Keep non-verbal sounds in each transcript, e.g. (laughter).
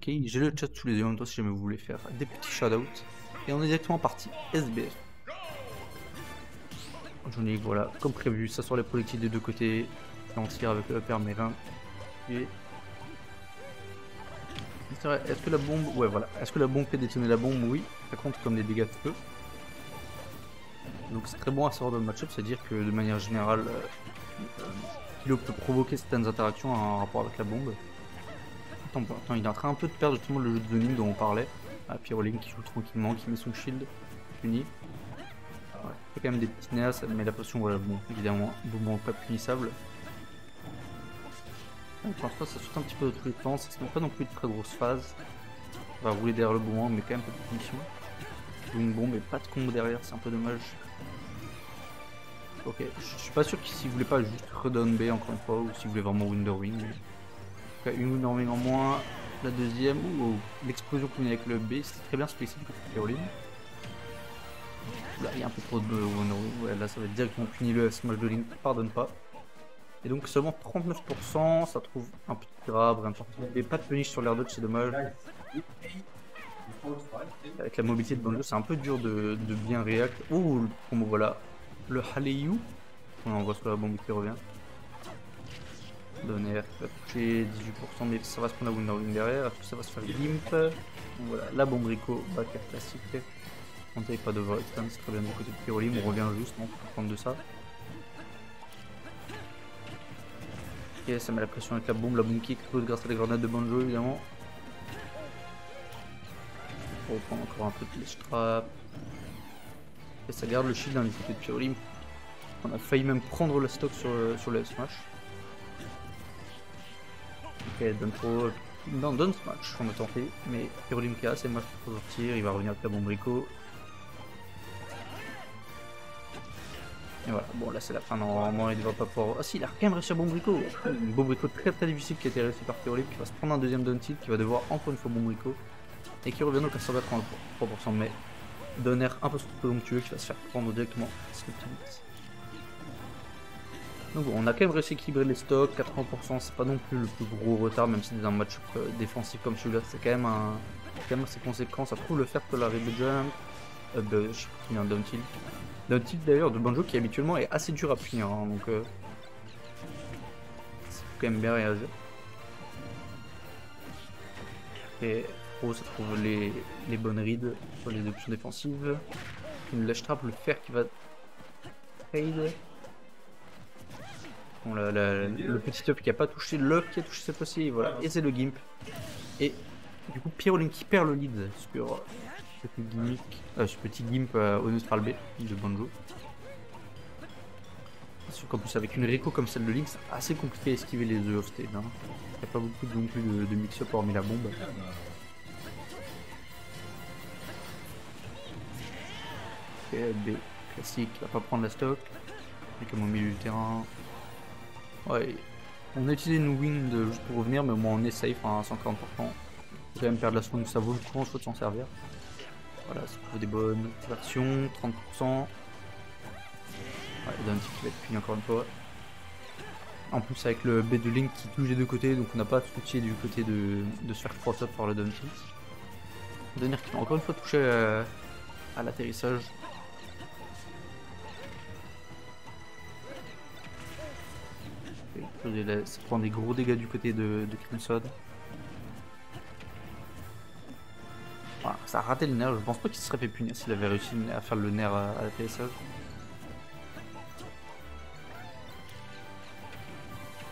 Ok, j'ai le chat sous les yeux en même temps si jamais vous voulez faire des petits shoutouts. Et on est directement parti SBF. Ai, voilà, comme prévu, ça sort les projectiles des deux côtés. On tire avec le père Mélin. Est-ce que la bombe... Ouais, voilà. Est-ce que la bombe fait détonner la bombe? Oui. Ça compte comme des dégâts de feu. Donc c'est très bon à savoir dans le match-up, c'est-à-dire que de manière générale, euh, Kilo peut provoquer certaines interactions en rapport avec la bombe. Attends, attends, il est en train un peu de perdre justement le jeu de zoning dont on parlait. Ah, Pyroling qui joue tranquillement, qui met son shield, puni. Il fait quand même des petits néas, mais la potion, voilà, bon, évidemment, bon, pas punissable. Donc parfois ça saute un petit peu de tous les temps, ça se met pas non plus de très grosse phase. On va rouler derrière le bon mais quand même pas de punition. Une bombe et pas de combo derrière, c'est un peu dommage. Ok, je suis pas sûr que si vous voulez pas juste redonne B encore une fois, ou si vous voulez vraiment Windowing. Mais... une Windowing en moins, la deuxième, ou l'explosion qu'on avec le B, c'est très bien spécifique contre Caroline. Là, il y a un peu trop de ouais, là ça va être directement puni le Smash de Link, pardonne pas. Et donc seulement 39%, ça trouve un petit grave, un petit... Et pas de punish sur l'air dodge, c'est dommage. Avec la mobilité de Banjo, c'est un peu dur de, de bien react. Oh, le combo, voilà le Haleyu. On envoie sur la bombe qui revient. Donner va toucher 18%, mais ça va se prendre la Windowing derrière. Tout ça va se faire Glimp. voilà, la bombe Rico, backer classique. On taille pas de externe, c'est très bien du côté de Pyrolim. On revient juste, non, pour prendre de ça. Ok, ça met la pression avec la bombe. La bombe qui explose grâce à la grenade de Banjo, évidemment. On reprend encore un peu de les straps. Et ça garde le shield dans les côtés de Pyrolim. On a failli même prendre le stock sur, sur le smash. Ok, donne trop. Non, donne smash, on a tenté. Mais Pyrolim casse, et Match pour sortir, il va revenir avec la bombe Rico. Et voilà, bon là c'est la fin, normalement il ne devrait pas pouvoir... Ah si, il a quand même réussi à Bombrico Une Bombrico très très difficile qui a été réussi par Pyrolim, qui va se prendre un deuxième down tilt, qui va devoir encore une fois Bombrico. Et qui revient donc à 183%, mais d'un air un peu somptueux qui va se faire prendre directement Donc on a quand même réussi à équilibrer les stocks, 80%, c'est pas non plus le plus gros retard, même si dans un match euh, défensif comme celui-là, c'est quand même un quand même assez conséquent. Ça prouve le fait que la Rebel Jump, bah, je sais pas un down tilt. Down tilt d'ailleurs de Banjo qui habituellement est assez dur à punir, hein, donc euh, c'est quand même bien réagi. Et ça trouve les, bonnes rides pour les options défensives. Une lèche trappe, le fer qui va trade. Le petit up qui a pas touché, l'up qui a touché cette fois-ci, voilà. Et c'est le gimp. Et du coup, Pyrolink qui perd le lead sur ce petit gimmick, euh, gimp euh, au neutral B de Banjo. Sûr qu'en plus avec une Rico comme celle de Link, c'est assez compliqué à esquiver les œufs off. Il n'y a pas beaucoup non plus de, de mix-up hormis la bombe. B classique, va pas prendre la stock. Et comme au milieu du terrain. Ouais, on a utilisé une wind juste pour revenir, mais au moins on est safe à 140%. On peut quand même perdre la swing, ça vaut le coup en de s'en servir. Voilà, ça trouve des bonnes versions, 30%. Ouais, d'un qui va être encore une fois. En plus avec le B de Link qui touche des deux côtés, donc on n'a pas de du côté de, de se faire cross up par le. Donner qui va encore une fois touché euh, à l'atterrissage. Ça prend des gros dégâts du côté de, de Crimson. ça a raté le nerf, je pense pas qu'il se serait fait punir s'il avait réussi à faire le nerf à, la PSH.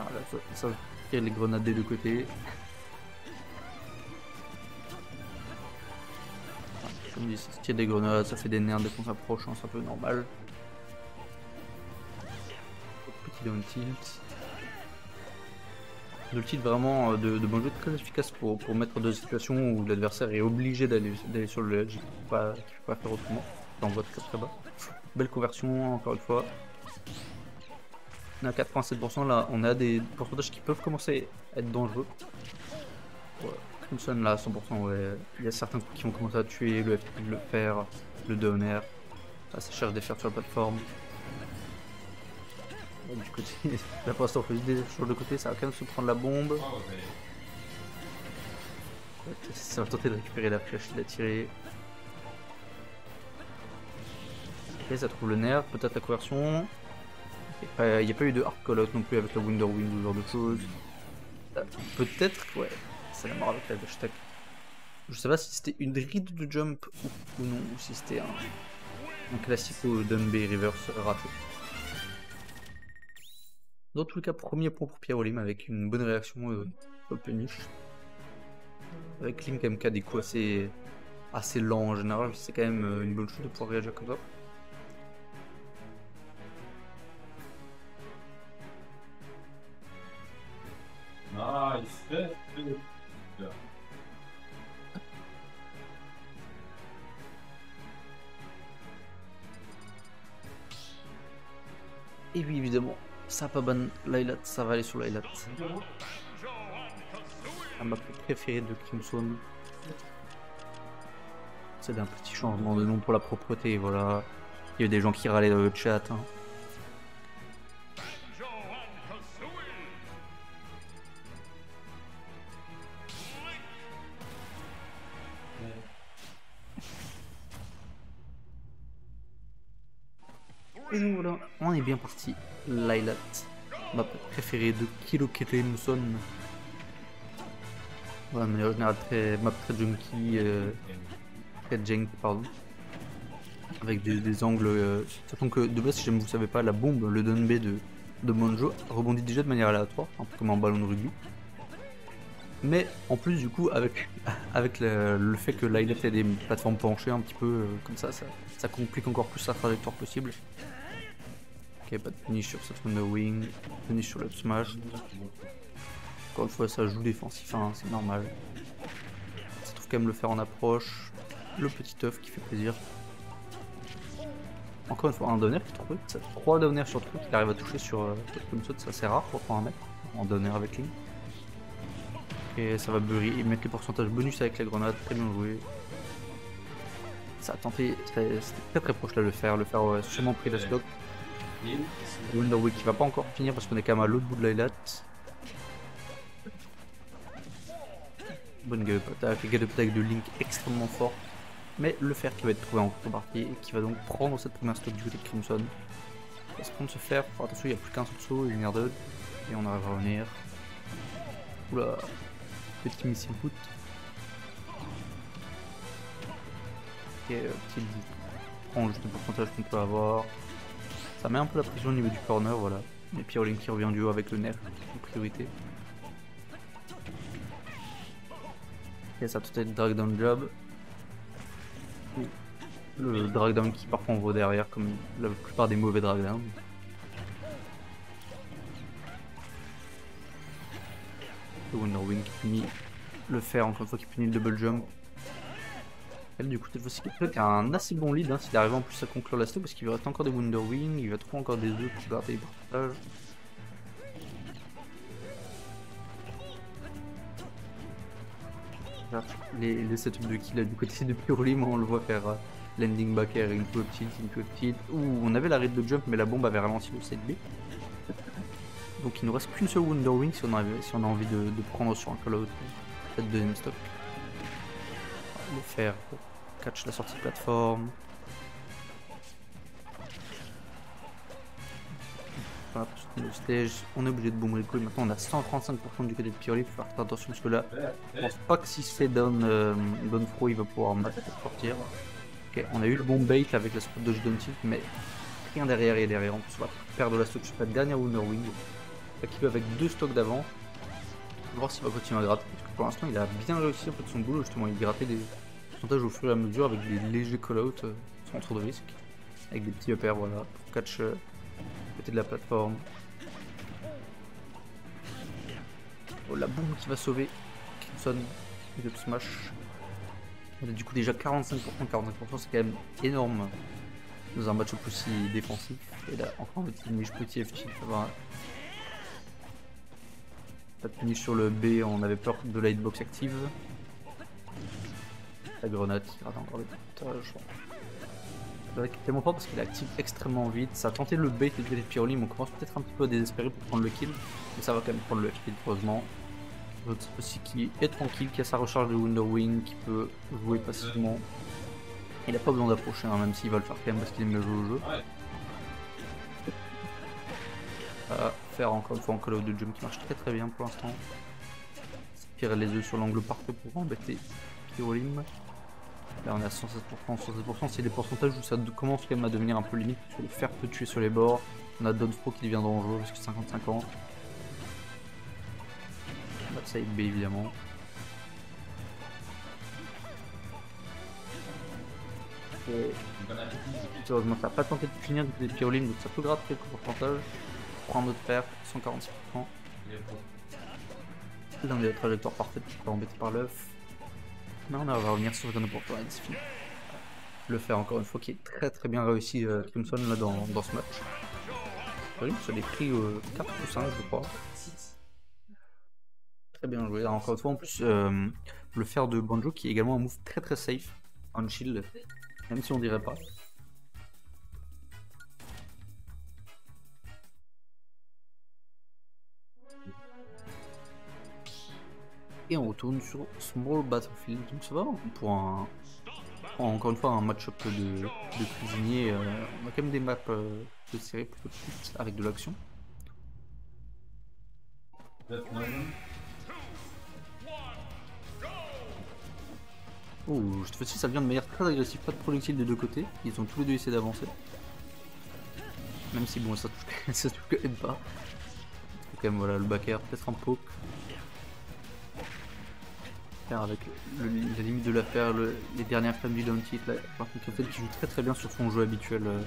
Ah, ça, ça tire les grenades des deux côtés. Comme je dis, ça tire des grenades, ça fait des nerfs dès qu'on s'approche, hein, c'est un peu normal. Petit down tilt. Le titre vraiment euh, de, de bon jeu très efficace pour, pour mettre dans des situations où l'adversaire est obligé d'aller sur le ledge, il ne peut pas, pas faire autrement. On voit très très bas. Belle conversion encore une fois. On a 87% là, on a des pourcentages qui peuvent commencer à être dangereux. Ouais. Là 100% ouais. Il y a certains qui vont commencer à tuer, le, le fer, le donner. Ça, ça cherche des fers sur la plateforme du côté, (laughs) la pour l'instant on fait des sur le côté, ça va quand même se prendre la bombe. Ça va tenter de récupérer la flèche qu'il a tirée. Ok, ça trouve le nerf, peut-être la conversion. Il n'y a pas eu de hard call-out non plus avec la Wonder Wing ou ce genre de choses. Euh, peut-être, ouais, ça marre avec la hashtag. Je sais pas si c'était une ride de jump ou, non, ou si c'était un, un classico Dunby reverse raté. Dans tous les cas, premier point pour Pierre Olim avec une bonne réaction euh, au punish. Avec Link MK des coups assez, assez lents en général, c'est quand même euh, une bonne chose de pouvoir réagir comme ça. Fait. Et oui, évidemment, ça pas ban Lailat, ça va aller sur Lailat. Un map préféré de Crimson. C'est un petit changement de nom pour la propreté, voilà. Il y a des gens qui râlaient dans le chat. Hein. Bien parti. Lailat, ma préférée de Kilo Ketemson. Voilà, de manière générale, très, map très junkie, euh, très jank, pardon. Avec des, angles. Euh, que de base, si jamais vous savez pas, la bombe, le B de, de Monjo rebondit déjà de manière aléatoire, un peu comme un ballon de rugby. Mais en plus, du coup, avec, (laughs) avec le, fait que Lailat ait des plateformes penchées un petit peu euh, comme ça, ça, ça complique encore plus la trajectoire possible. Ok, pas de punish sur cette de wing, punish sur le smash. Encore une fois, ça joue défensif, hein, c'est normal. Ça trouve quand même le faire en approche. Le petit œuf qui fait plaisir. Encore une fois, un donner qui trouve 3 downer sur 3 qu'il arrive à toucher sur euh, comme ça, c'est assez rare pour prendre un mec en donner avec lui. Ok, ça va burry et mettre les pourcentages bonus avec la grenade, très bien joué. Ça a tenté, c'était très très proche là le faire, le faire ouais, sûrement pris la stock. Wonderwick qui va pas encore finir parce qu'on est quand même à l'autre bout de l'islet. Bonne get attack, get attack de Link extrêmement fort. Mais le fer qui va être trouvé en contrepartie et qui va donc prendre cette première stock du côté de Crimson. Il va se prendre ce fer, attention il n'y a plus qu'un saut, il est nerded. Et on arrive à revenir. Oula, petit missile put. Ok, euh, petit prend juste le pourcentage qu'on peut avoir. Ça met un peu la pression au niveau du corner, voilà. Et Link qui revient en duo avec le nerf en priorité. Et ça tout être drag down job. Le drag down qui parfois on voit derrière comme la plupart des mauvais drag down. Le Wonder Wing qui punit le fer encore une fois qui punit le double jump du coup, cette fois-ci, a un assez bon lead hein, s'il arrive en plus à conclure la stock parce qu'il lui reste encore des Wonder Wing, il va trouver encore des œufs pour garder les partages. Les, les setups de kill du côté de Purlim, on le voit faire euh, landing back air, une peu tilt, tilt. Ouh, on avait la raid de jump, mais la bombe avait ralenti le side B. Donc il nous reste qu'une seule Wonder Wing si on a, si on a envie de, prendre sur un call-out cette deuxième stock. le faire catch la sortie plateforme. le stage, on est obligé de boom recall. Maintenant on a 135% du côté de Pioli, il faut faire attention parce que là, je pense pas que si c'est down, euh, down il va pouvoir sortir. Ok, on a eu le bon bait avec la spot de tilt, mais rien derrière et derrière. On va perdre la stock sur la dernière Wonder Wing. Qui peut avec deux stocks d'avant. Voir s'il va continuer à gratter. Parce que pour l'instant, il a bien réussi en fait son boulot justement. Il grattait des, pourcentage au fur et à mesure avec des légers call-out euh, sans trop de risques. Avec des petits uppers voilà, pour catch euh, côté de la plateforme. Oh la bombe qui va sauver Crimson et le smash. On a du coup déjà 45%, 45% c'est quand même énorme dans un match aussi défensif. Et là encore un petit niche petit FT, Pas de sur le B, on avait peur de la hitbox active. La grenade qui gratte encore le portage. C'est tellement fort parce qu'il active extrêmement vite. Ça a tenté le bait et le Pyroli, mais on commence peut-être un petit peu à désespérer pour prendre le kill. Mais ça va quand même prendre le kill, heureusement. L'autre aussi qui est tranquille, qui a sa recharge de Wonder Wing, qui peut jouer passivement. Il n'a pas besoin d'approcher, hein, même s'il va le faire quand même parce qu'il aime bien jouer au jeu. À faire encore une fois un Call of de Jump qui marche très très bien pour l'instant. Tirer les œufs sur l'angle parfait pour embêter Pyrolim. Là on est à 107%, 107%, c'est des pourcentages où ça commence quand même à devenir un peu limite, parce que le fer peut tuer sur les bords. On a Donfro qui devient dangereux parce que 50-50. Bah, ça B évidemment. Et. Heureusement, ça n'a pas tenté de finir du côté de Pyrolim, donc ça peut gratter quelques pourcentages. Prend un autre fer, 146%. Là, on est à la trajectoire parfaite, je suis pas embêté par l'œuf. Mais on va revenir sur Opportunity, c'est fini. Le fer, encore une fois, qui est très très bien réussi, euh, Crimson, là, dans, dans ce match. Se l'est pris euh, 4 ou 5, je crois. Très bien joué. Alors, encore une fois, en plus, euh, le fer de Banjo, qui est également un move très très safe, on shield, même si on dirait pas. Et on retourne sur Small Battlefield. Donc ça va pour un. encore une fois un match-up de, de cuisinier. euh, on a quand même des maps euh, de série plutôt petites avec de l'action. Oh, cette fois-ci ça vient de manière très agressive, pas de projectiles des deux côtés. Ils ont tous les deux essayé d'avancer. Même si bon, ça touche, (laughs) touche quand même pas. Quand même, voilà, le back air, peut-être un poke. Avec le- la limite de l'affaire, le- les dernières flammes du down tilt, par contre, fait, qui joue très très bien sur son jeu habituel euh,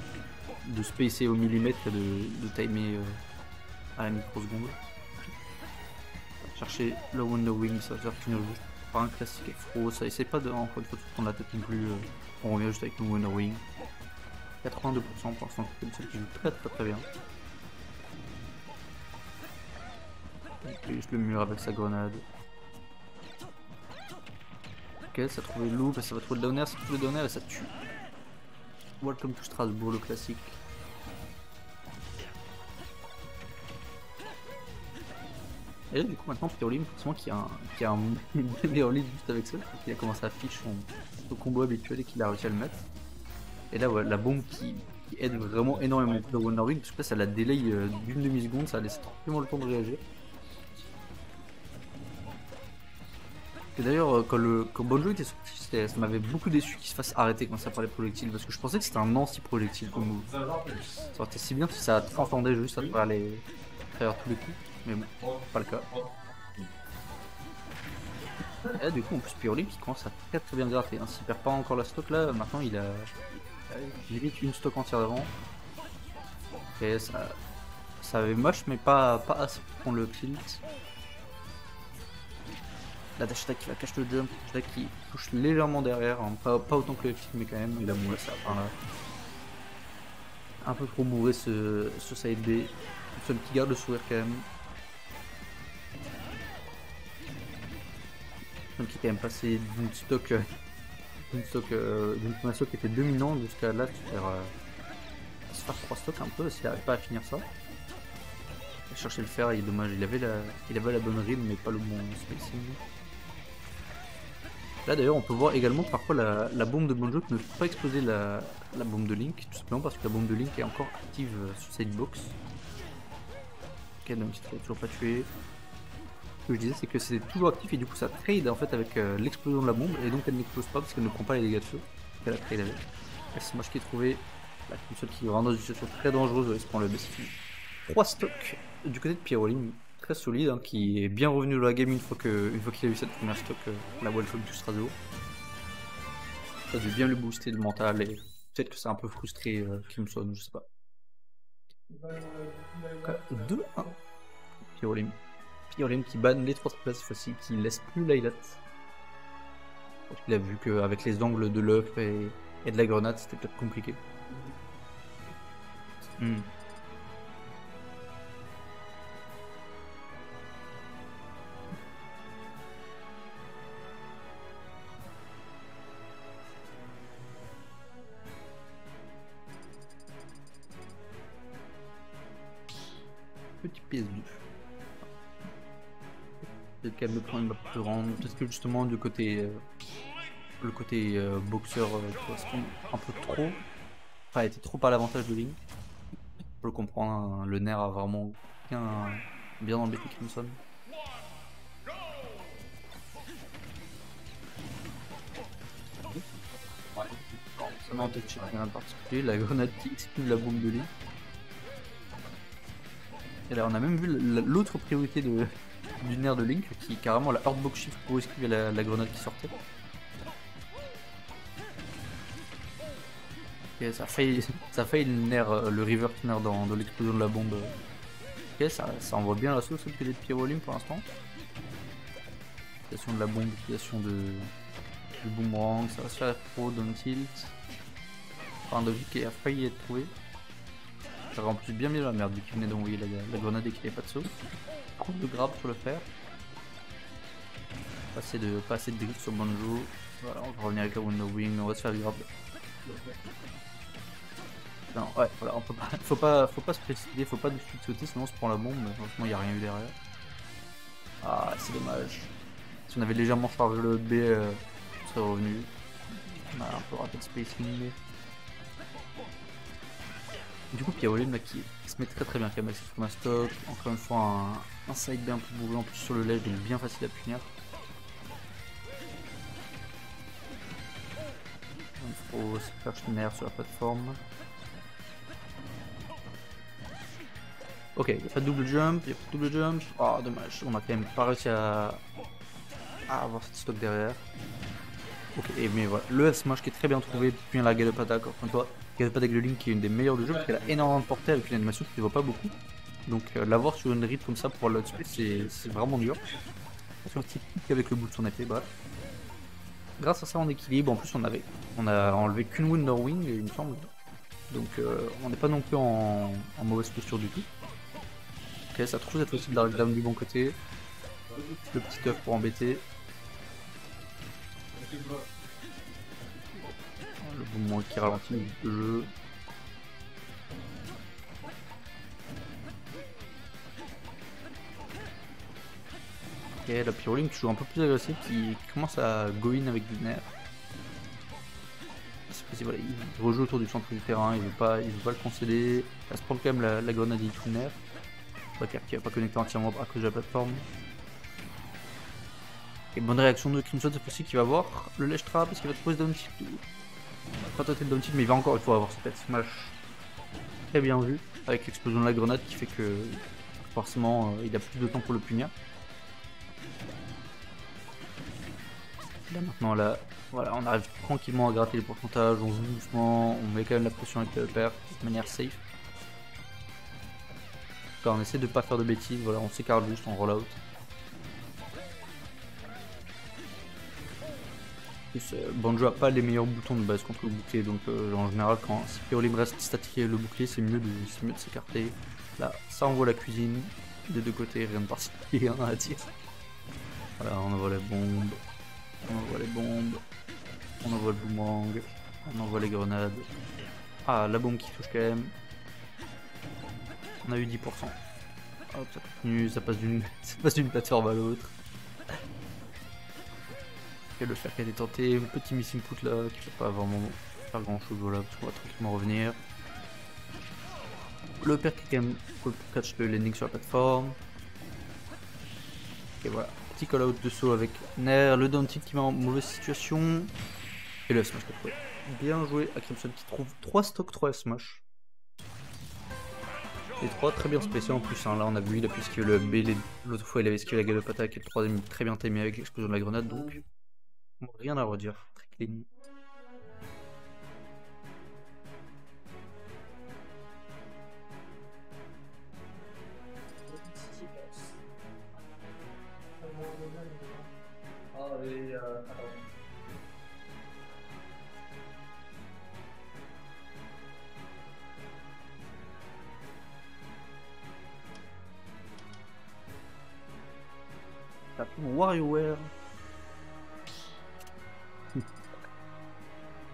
de spacer au millimètre et de, timer euh, à la microseconde. Chercher le Wonder Wing, ça va faire finir le jeu. Pas un classique Afro, ça essaie pas de encore une fois de prendre la tête non plus. euh, on revient juste avec le Wonder Wing. 82% pour l'instant, c'est seule qui joue très très très bien. Fait juste le mur avec sa grenade. Ok, ça trouvé le loup, ça va trouver le downer, ça trouve le downer et ça tue. Welcome to Strasbourg, le classique. Et là, du coup, maintenant, Pyrolim, forcément, qui a un, qui a (laughs) juste avec ça, qui a commencé à afficher son, combo habituel et qu'il a réussi à le mettre. Et là, la bombe qui, aide vraiment énormément le Wonder Wing, parce que là, ça la delay euh, d'une demi-seconde, ça laisse tranquillement le temps de réagir. Et d'ailleurs, euh, quand, le, quand Bonjo était sorti, ça m'avait beaucoup déçu qu'il se fasse arrêter quand ça parlait projectile, parce que je pensais que c'était un anti-projectile comme move. Ça aurait été si bien si ça transcendait juste à travers, les, à travers tous les coups, mais bon, pas le cas. Et du coup, en plus, Pyrolim qui commence à très très bien gratter. Hein. S'il perd pas encore la stock là, maintenant il a il a limite une stock entière d'avant. Et ça, ça avait moche, mais pas, pas assez pour prendre le tilt. La dash attack qui va cacher le jump, dash attack qui touche légèrement derrière, hein. pas, pas autant que le kick, mais quand même, il a mouré ça. Enfin, un peu trop bourré ce, ce side B. Seul qui garde le sourire quand même. Donc qui est quand même passé d'une stock, euh, (laughs) d'une stock, euh, d'une formation qui était dominante jusqu'à là, se faire, euh, se faire 3 stocks un peu, s'il n'arrive pas à finir ça. Il a cherché le fer, il dommage, il avait la, il avait la bonne rime mais pas le bon spacing. Là d'ailleurs on peut voir également que parfois la, la bombe de Bonjo ne peut pas exploser la, la bombe de Link, tout simplement parce que la bombe de Link est encore active euh, sur cette box. Ok donc il est toujours pas tué. Ce que je disais c'est que c'est toujours actif et du coup ça trade en fait avec euh, l'explosion de la bombe et donc elle n'explose pas parce qu'elle ne prend pas les dégâts de feu qu'elle a trade avec. C'est moi qui ai trouvé la console qui rentre dans une situation très dangereuse, il se prend le best 3 stocks du côté de Pyrolim, très solide, hein, qui est bien revenu de la game une fois qu'il a eu cette première stock, euh, la Welcome to Strasbourg. Ça a bien le booster le mental et peut-être que c'est un peu frustré euh, Crimson, je sais pas. 2-1. Pyrolim. Pyrolim qui banne les 3 places cette fois-ci, qui laisse plus Laylat. Il a vu qu'avec les angles de l'œuf et, et de la grenade, c'était peut-être compliqué. Hmm. Petit PS2. Peut-être quand même de prendre une map plus grande. Peut-être que justement du côté. euh, le côté euh, boxeur euh, un peu trop. Enfin, était trop à l'avantage de Link. Je peux le comprendre, hein, le nerf a vraiment bien, bien embêté Crimson. Ouais. En de particulier. La grenade qui exclut la bombe de Link. Et là, on a même vu l'autre priorité de, du nerf de Link, qui carrément la hardbox shift pour esquiver la, grenade qui sortait. Ça failli, ça a failli le nerf, euh, le river nerf dans, dans l'explosion de la bombe. Ok, ça, ça envoie bien la sauce que des pyrolim pour l'instant. Utilisation de la bombe, utilisation de, du boomerang, ça va se faire pro, down tilt. Enfin, de qui a failli être trouvé. J'aurais en plus bien mis la merde vu qu'il venait d'envoyer la, grenade et qu'il n'y avait pas de saut. Coup de grab sur le fer. Pas assez de, de drift sur Banjo. Voilà, on va revenir avec la Window Wing, on va se faire grab. Non, ouais, voilà, on peut pas, faut pas, faut pas se précipiter, faut pas de suite sauter, sinon on se prend la bombe, franchement, il n'y a rien eu derrière. Ah, c'est dommage. Si on avait légèrement chargé le B, euh, on serait revenu. On a un peu raté spacing, mais... Du coup, Piaolim là qui se met très très bien quand même avec format stock. Encore une fois, un, un side B un peu bourré en plus sur le ledge, donc bien facile à punir. Il faut se faire sur la plateforme. Ok, il n'y a pas de double jump, il n'y a pas de double jump. Ah, dommage, on a quand même pas réussi à, avoir cette stock derrière. Ok, mais voilà, le smash qui est très bien trouvé, puis la galop attack, encore une fois, attack de Link qui est une des meilleures du jeu parce qu'elle a énormément de portée avec une animation qui ne voit pas beaucoup. Donc euh, l'avoir sur une read comme ça pour l'outspeed, c'est c'est vraiment dur. Sur petit pic avec le bout de son épée, bref. Grâce à ça, on équilibre. En plus, on avait, on a enlevé qu'une Wonder Wing, il me semble. Donc, euh, on n'est pas non plus en, mauvaise posture du tout. Ok, ça trouve cette fois-ci de la down du bon côté. Le petit œuf pour embêter. Moment qui ralentit le jeu. Ok, la Pyroling qui joue un peu plus agressif, qui, commence à go in avec du nerf. Voilà, il rejoue autour du centre du terrain, il veut pas, il veut pas le concéder. Il va se prendre quand même la, la grenade nerf. Bakker qui va pas connecté entièrement à cause de la plateforme. Et bonne réaction de Crimson cette fois-ci qui va voir le ledge trap parce qu'il va trouver ce down. Pas tenter le down tilt mais il va encore il faut avoir ce pet smash très bien vu avec l'explosion de la grenade qui fait que forcément euh, il a plus de temps pour le punir. Là maintenant là, voilà, on arrive tranquillement à gratter les pourcentages, on joue doucement, on met quand même la pression avec le père de manière safe. Là, on essaie de pas faire de bêtises, voilà, on s'écarte juste en rollout. Plus, euh, Banjo a pas les meilleurs boutons de base contre le bouclier, donc euh, en général quand si Pyrolim reste statique le bouclier, c'est mieux de, s'écarter. Là, ça envoie la cuisine, des deux côtés, rien de particulier (laughs) à dire. Voilà, on envoie les bombes, on envoie les bombes, on envoie le boomerang, on envoie les grenades. Ah, la bombe qui touche quand même. On a eu 10%. Hop, ça continue, ça passe d'une (laughs) plateforme à l'autre. Et le qui a été tenté, un petit missing put là, qui va pas vraiment faire grand chose, voilà, parce qu'on va tranquillement revenir. Le père qui quand même cool pour catch le landing sur la plateforme. Et voilà, petit call out de saut avec Nair, le down qui met en mauvaise situation. Et le smash. Bien joué à Crimson qui trouve 3 stocks, 3 smash. Les 3 très bien spéciaux en plus, hein. là on a vu, il a pu esquiver le B, l'autre fois il avait esquivé la galop attaque et le troisième très bien timé avec l'explosion de la grenade donc rien à redire, très clean.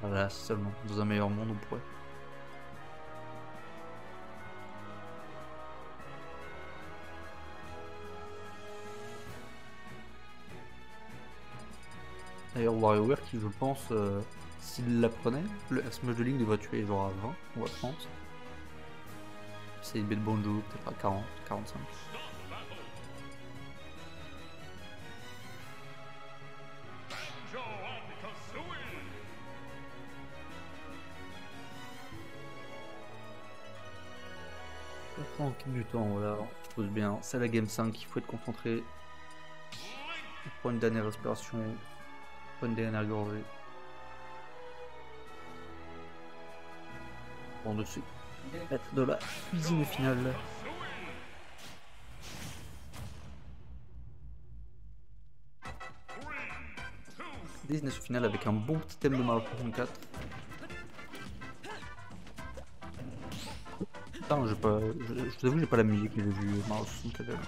Voilà, seulement. Dans un meilleur monde, on pourrait. D'ailleurs, WarioWare qui, je pense, euh, s'il l'apprenait, le Smash de Ligue devrait tuer genre à 20 ou à 30. C'est une bête bonjour, peut-être à 40, 45. Du temps, voilà, je bien. C'est la game 5, il faut être concentré. On prend une dernière respiration, on prend une dernière gorgée. Bon dessus. Être de la cuisine finale. Business au final avec un bon petit thème de Mario 64. Putain, j'ai pas. Je, je vous avoue, j'ai pas la musique, mais j'ai vu Mario 64.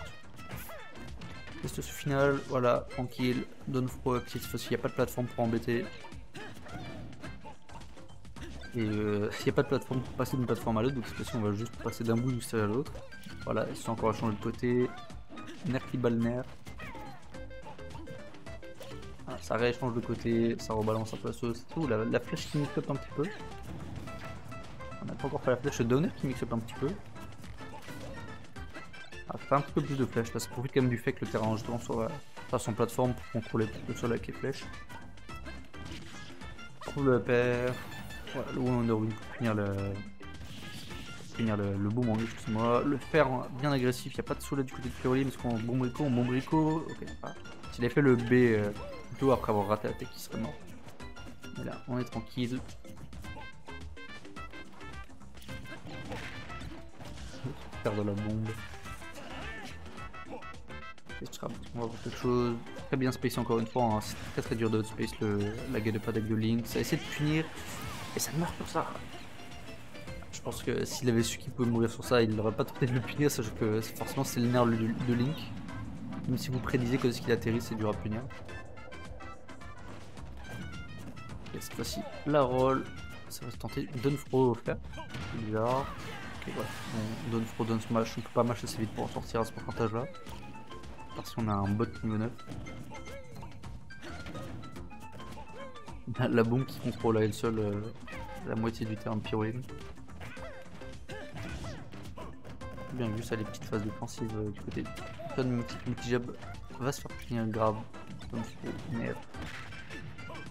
Test ce final, voilà, tranquille. Donne froid, cette fois-ci, il n'y a pas de plateforme pour embêter. Et euh, il n'y a pas de plateforme pour passer d'une plateforme à l'autre, donc fois-ci, on va juste passer d'un bout du stade à l'autre. Voilà, ils sont encore à changer de côté. Nerf qui bat le nerf. Ah, ça rééchange de côté, ça rebalance un peu la sauce. Tout, la, la flèche qui mixe up un petit peu. Pas encore fait la flèche donner qui mixe un petit peu. Ah, fait un petit peu plus de flèches là, ça profite quand même du fait que le terrain justement soit pas son plateforme pour contrôler le sol avec les flèches. Trouve le père. Voilà, le Wing pour finir le. Finir le, le boom en excuse-moi. Le fer bien agressif, il n'y a pas de soulève du côté de Piroli, parce qu'on bon brico, on. Ok. S'il avait fait le B euh, plutôt après avoir raté la tech, il serait mort. Mais là, on est tranquille. Faire de la bombe. On va voir quelque chose. Très bien space encore une fois, hein. c'est très très dur de space le, la gueule de de Link. Ça essaie de punir et ça meurt pour ça. Je pense que s'il avait su qu'il pouvait mourir sur ça, il n'aurait pas tenté de le punir, sachant que forcément c'est le nerf de, Link. Même si vous prédisez que ce qu'il atterrit c'est dur à punir. Et cette fois-ci, la roll, ça va se tenter. Dunfro offert, c'est bizarre. Ok, voilà. Dunfro, Dun Smash, on peut pas match assez vite pour sortir à ce pourcentage là si on a un bot niveau 9. La, bombe qui contrôle à elle seule euh, la moitié du terrain de Pyrwing. Bien vu ça les petites phases défensives euh, du côté de multi-jab va se faire finir grave. Donc mais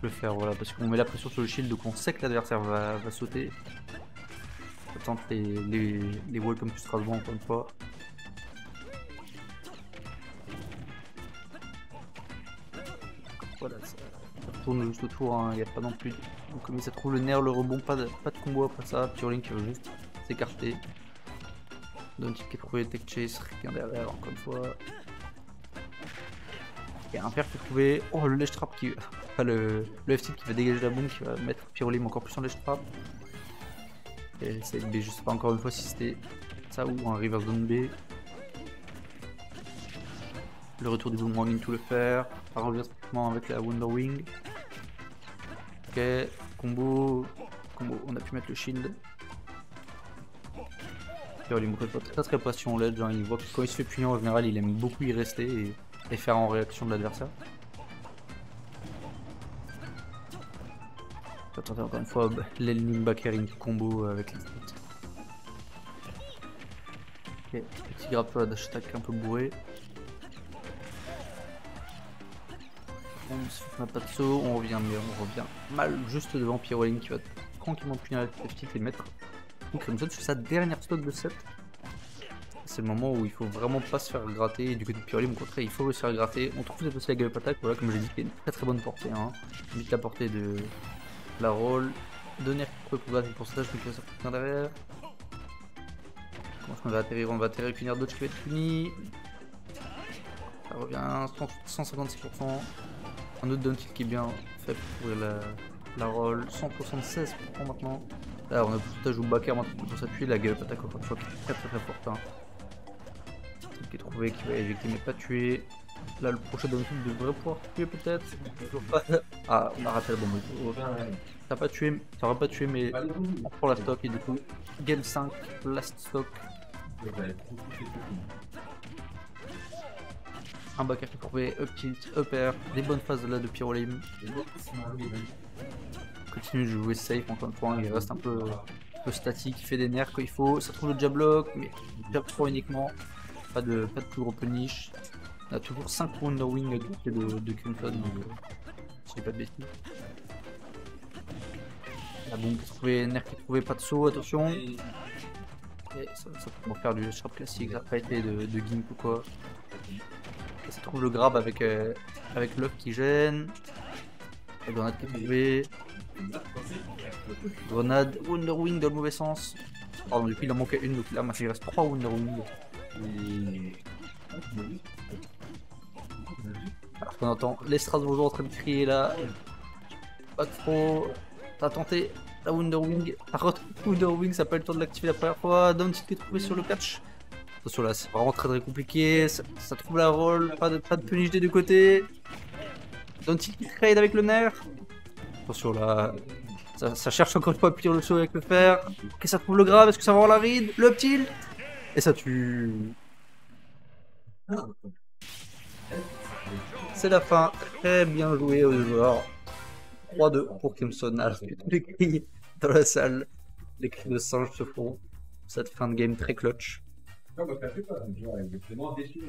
le faire voilà parce qu'on met la pression sur le shield donc on sait que l'adversaire va, sauter. On tente les, les, comme tu Strasbourg encore une fois. Voilà, ça, tourne juste autour, il hein, n'y a pas non plus. Donc, comme ça trouve le nerf, le rebond, pas de, pas de combo après ça. Purling qui veut juste s'écarter. Don qui est trouvé tech chase, rien derrière, encore une fois. Il y a un père qui est trouvé. Oh, le trap qui. (laughs) Enfin, le, le F-tip qui va dégager la bombe, qui va mettre Pyrolim encore plus en ledge trap. Et c'est B, je sais pas encore une fois si c'était ça ou un reverse down B. Le retour du boomerang tout le faire. Ça revient avec la Wonder Wing. Ok, combo. Combo, on a pu mettre le shield. Il très très patient ledge, hein. il voit que quand il se fait punir en général il aime beaucoup y rester et, faire en réaction de l'adversaire. Attendez encore une fois l'ending back airing combo avec les Ok, petit grappeur d'hashtag un peu bourré. on n'a pas de saut, on revient mais on revient mal juste devant Pyroline qui va tranquillement punir la petite et mettre Donc Crimson sur sa dernière stock de 7. C'est le moment où il faut vraiment pas se faire gratter. Et du côté de au contraire, il faut se faire gratter. On trouve cette la Gallop Attack, voilà, comme j'ai dit, qui est une très très bonne portée. Hein. Vite la portée de la roll. Donner pour gratter pour ça, je me ça revient derrière. Comment qu'on va atterrir? On va atterrir avec une qui va être puni. Ça revient 156%. Un autre down qui est bien fait pour la, la roll. 176% maintenant. Là, on a tout à jouer backer maintenant pour s'appuyer. La gueule attaque encore une fois qui est très très très forte. Hein. Qui est trouvé, qui va éjecter mais pas tuer. Là, le prochain down devrait pouvoir tuer peut-être. (laughs) Ah, on a raté la bombe. Ça n'a pas tué, ça aura pas tué, mais on prend la stock et du coup, game 5, last stock. Un backer qui trouvé, up tilt, up air, des bonnes phases là de Pyrolim. Continue de jouer safe encore une fois, il reste un peu, un peu statique, il fait des nerfs quand il faut. Ça trouve le jab block, mais jab 3 uniquement. Pas de, pas de plus gros punish. On a toujours 5 Wonder Wing de, de Crimson, donc euh, j'ai pas de bêtises. Est trouvée, nerf qui trouvé, pas de saut, attention. Et ça, ça peut faire du sharp classique, ça n'a pas été de, de gimp ou quoi. Et ça trouve le grab avec, euh, avec l'œuf qui gêne. La grenade qui est trouvée. Grenade, Wonder Wing dans le mauvais sens. Pardon, du coup il en manquait une, donc là il reste 3 Wonder Wing. Alors qu'on entend les Strasbourgeois en train de crier là. Pas trop. T'as tenté la Wonder Wing. Par contre, Wonder Wing, ça n'a pas eu le temps de l'activer la première fois. Down qui est trouvé sur le catch. Attention là, c'est vraiment très très compliqué. Ça, trouve la roll. Pas de, pas de punish des deux côtés. Down qui trade avec le nerf. Attention là. Ça, cherche encore une fois à appuyer le saut avec le fer. Ok, ça trouve le grave. Est-ce que ça va avoir la ride Le tilt Et ça tue. C'est la fin. Très bien joué aux joueurs. 3-2 pour. Alors tous (laughs) les cris dans la salle, les cris de singe se font. Cette fin de game très clutch. Non, bah, t'as fait pas, genre, est vraiment déçu.